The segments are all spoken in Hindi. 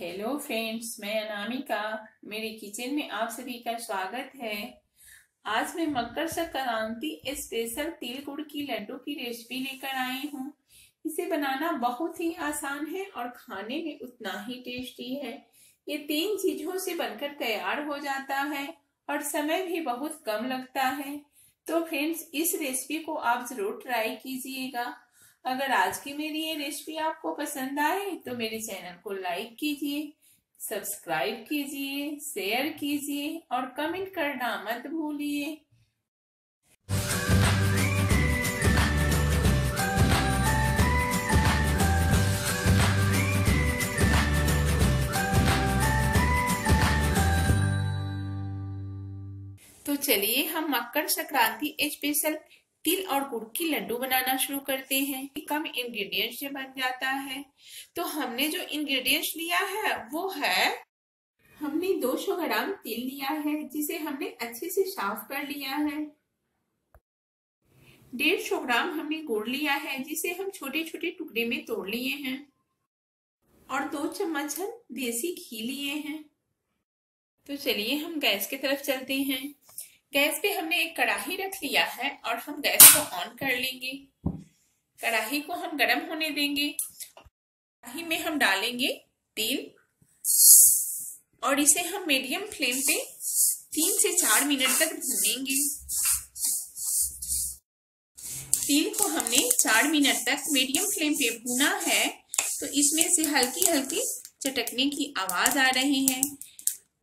हेलो फ्रेंड्स मैं अनामिका। मेरे किचन में आप सभी का स्वागत है। आज मैं मकर संक्रांति स्पेशल तिल गुड़ की लड्डू की रेसिपी लेकर आई हूँ। इसे बनाना बहुत ही आसान है और खाने में उतना ही टेस्टी है। ये तीन चीज़ों से बनकर तैयार हो जाता है और समय भी बहुत कम लगता है। तो फ्रेंड्स इस रेसिपी को आप ज़रूर ट्राई कीजिएगा। अगर आज की मेरी ये रेसिपी आपको पसंद आए तो मेरे चैनल को लाइक कीजिए, सब्सक्राइब कीजिए, शेयर कीजिए और कमेंट करना मत भूलिए। तो चलिए हम मकर संक्रांति स्पेशल तिल और गुड़ की लड्डू बनाना शुरू करते हैं। कम इंग्रेडिएंट्स से बन जाता है। तो हमने जो इंग्रेडिएंट्स लिया है, वो है, हमने 200 ग्राम तिल लिया है, जिसे हमने अच्छे से साफ़ कर लिया है। डेढ़ सौ ग्राम हमने गुड़ लिया है, जिसे हम छोटे छोटे टुकड़े में तोड़ लिए हैं। और दो चम्मच हम देसी घी लिए हैं। तो चलिए हम गैस की तरफ़ चलते हैं। गैस पे हमने एक कढ़ाई रख लिया है और हम गैस को ऑन कर लेंगे। कढ़ाई को हम गरम होने देंगे। कढ़ाई में हम डालेंगे तेल और इसे हम मीडियम फ्लेम पे तीन से चार मिनट तक भूनेंगे। तेल को हमने चार मिनट तक मीडियम फ्लेम पे भूना है तो इसमें से हल्की हल्की चटकने की आवाज़ आ रही है।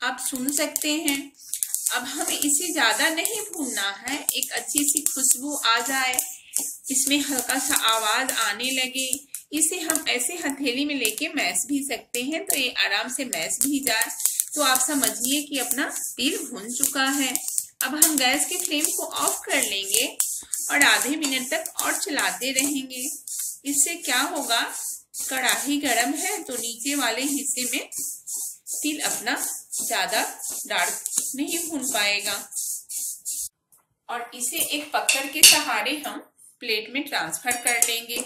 आप सुन सकते हैं। अब हमें इसे ज़्यादा नहीं भूनना है। एक अच्छी सी खुशबू आ जाए। इसमें हल्का सा आवाज़ आने लगे। इसे हम ऐसे हथेली में लेके मैस भी सकते हैं तो ये आराम से मैस भी जाए। तो आप समझिए कि अपना तिल भून चुका है। अब हम गैस के फ्लेम को ऑफ़ कर लेंगे और आधे मिनट तक और चलाते रहेंगे। इससे क्या होगा? कढ़ाई गरम है तो नीचे वाले हिस्से में तिल अपना ज़्यादा डार्क नहीं भून पाएगा। और इसे एक पकड़ के सहारे हम प्लेट में ट्रांसफ़र कर लेंगे।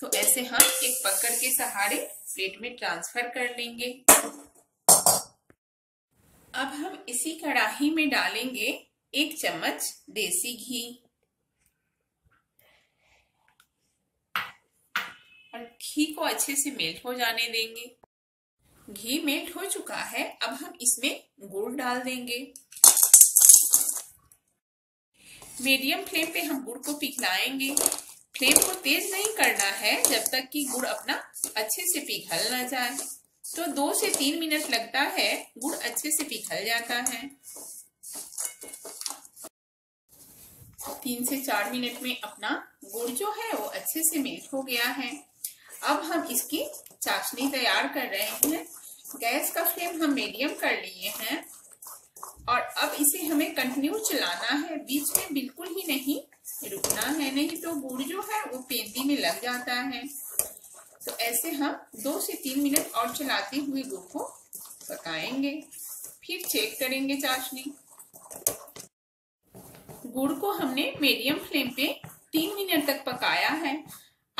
तो ऐसे हम एक पकड़ के सहारे प्लेट में ट्रांसफ़र कर लेंगे। अब हम इसी कढ़ाई में डालेंगे एक चम्मच देसी घी। और घी को अच्छे से मेल्ट हो जाने देंगे। घी मेल्ट हो चुका है, अब हम इसमें गुड़ डाल देंगे। मीडियम फ्लेम पे हम गुड़ को पिघलाएँगे। फ्लेम को तेज नहीं करना है, जब तक कि गुड़ अपना अच्छे से पिघल ना जाए। तो दो से तीन मिनट लगता है, गुड़ अच्छे से पिघल जाता है। तीन से चार मिनट में अपना गुड़ जो है, वो अच्छे से मेल्ट हो गया है। अब हम इसकी चाशनी तैयार कर रहे हैं। गैस का फ्लेम हम मीडियम कर लिए हैं और अब इसे हमें कंटिन्यू चलाना है। बीच में बिल्कुल ही नहीं, रुकना है नहीं तो गुड़ जो है वो पेंदी में लग जाता है। तो ऐसे हम दो से तीन मिनट और चलाते हुए गुड़ को पकाएँगे, फिर चेक करेंगे चाशनी। गुड़ को हमने मीडियम फ्लेम पे तीन मिनट तक पकाया है।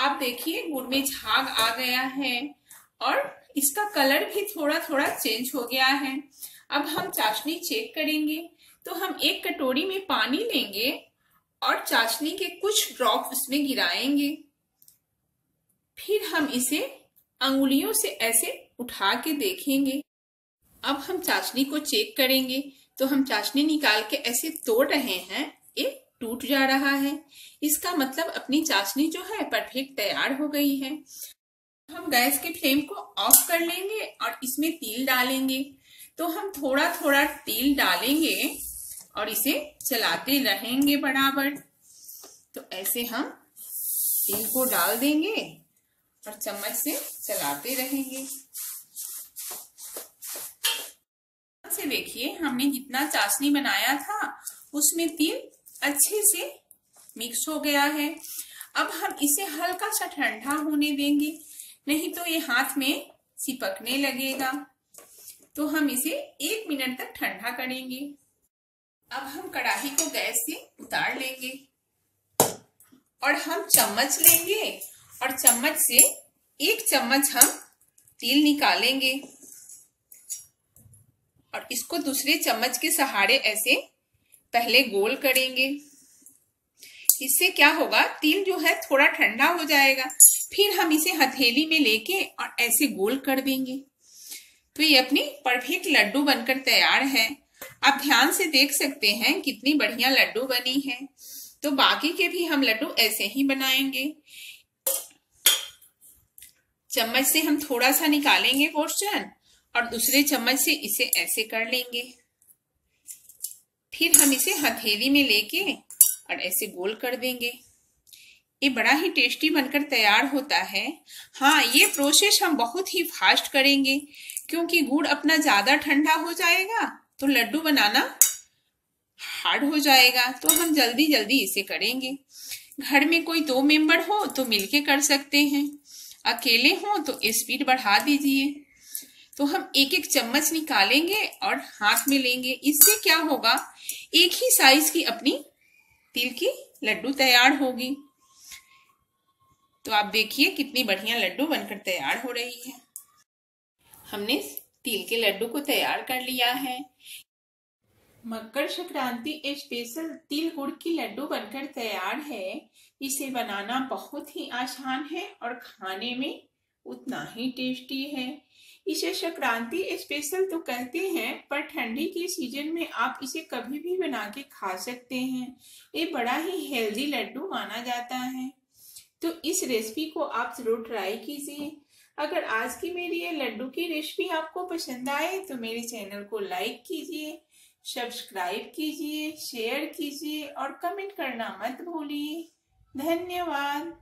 आप देखिए, गुड़ में झाग आ गया है और इसका कलर भी थोड़ा थोड़ा चेंज हो गया है। अब हम चाशनी चेक करेंगे। तो हम एक कटोरी में पानी लेंगे और चाशनी के कुछ ड्रॉप उसमें गिराएँगे। फिर हम इसे अंगुलियों से ऐसे उठा के देखेंगे। अब हम चाशनी को चेक करेंगे। तो हम चाशनी निकाल के ऐसे तोड़ रहे हैं ये टूट जा रहा है। इसका मतलब अपनी चाशनी जो है परफेक्ट तैयार हो गई है। हम गैस के फ्लेम को ऑफ़ कर लेंगे और इसमें तिल डालेंगे। तो हम थोड़ा थोड़ा तिल डालेंगे और इसे चलाते रहेंगे बराबर। तो ऐसे हम तिल को डाल देंगे और चम्मच से चलाते रहेंगे। से देखिए, हमने जितना चाशनी बनाया था, उसमें तिल अच्छे से मिक्स हो गया है। अब हम इसे हल्का सा ठंडा होने देंगे, नहीं तो ये हाथ में चिपकने लगेगा। तो हम इसे एक मिनट तक ठंडा करेंगे। अब हम कढ़ाई को गैस से उतार लेंगे और हम चम्मच लेंगे और चम्मच से एक चम्मच हम तेल निकालेंगे और इसको दूसरे चम्मच के सहारे ऐसे पहले गोल करेंगे। इससे क्या होगा? तिल जो है, थोड़ा ठंडा हो जाएगा। फिर हम इसे हथेली में लेके और ऐसे गोल कर देंगे। तो ये अपनी परफेक्ट लड्डू बनकर तैयार है। आप ध्यान से देख सकते हैं कितनी बढ़िया लड्डू बनी है। तो बाकी के भी हम लड्डू ऐसे ही बनाएँगे। चम्मच से हम थोड़ा सा निकालेंगे पोर्शन और दूसरे चम्मच से इसे ऐसे कर लेंगे। फिर हम इसे हथेली में लेके और ऐसे गोल कर देंगे। ये बड़ा ही टेस्टी बनकर तैयार होता है। हाँ ये प्रोसेस हम बहुत ही फास्ट करेंगे, क्योंकि गुड़ अपना ज़्यादा ठंडा हो जाएगा तो लड्डू बनाना हार्ड हो जाएगा तो हम जल्दी जल्दी इसे करेंगे। घर में कोई दो मेंबर हो तो मिलके कर सकते हैं। अकेले हो तो स्पीड बढ़ा दीजिए। तो हम एक एक चम्मच निकालेंगे और हाथ में लेंगे। इससे क्या होगा? एक ही साइज़ की अपनी तिल की लड्डू तैयार होगी। तो आप देखिए कितनी बढ़िया लड्डू बनकर तैयार हो रही है। हमने तिल के लड्डू को तैयार कर लिया है। मकर संक्रांति स्पेशल तिल गुड़ की लड्डू बनकर तैयार है। इसे बनाना बहुत ही आसान है और खाने में उतना ही टेस्टी है। इसे संक्रांति स्पेशल तो कहते हैं, पर ठंडी के सीज़न में आप इसे कभी भी बना के खा सकते हैं। ये बड़ा ही हेल्दी लड्डू माना जाता है। तो इस रेसिपी को आप ज़रूर ट्राई कीजिए। अगर आज की मेरी ये लड्डू की रेसिपी आपको पसंद आए तो मेरे चैनल को लाइक कीजिए सब्सक्राइब कीजिए शेयर कीजिए और कमेंट करना मत भूलिए। धन्यवाद।